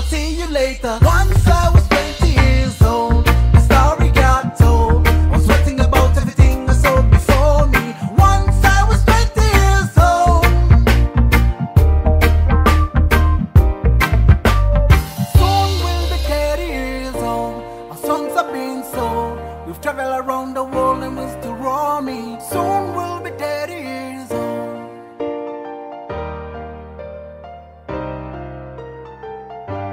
I'll see you later.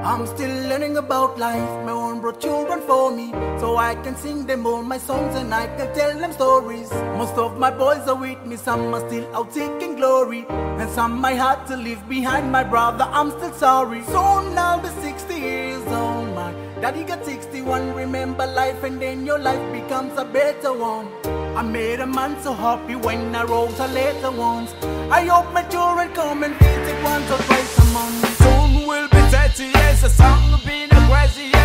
I'm still learning about life. My own brought children for me. So I can sing them all my songs and I can tell them stories. Most of my boys are with me, some are still out seeking glory. And some I had to leave behind my brother, I'm still sorry. Soon I'll be 60 years old. My daddy got 61. Remember life and then your life becomes a better one. I made a man so happy when I wrote a letter once. I hope my children come and visit once or twice a month. Soon will be 30 years, the song will be a crazy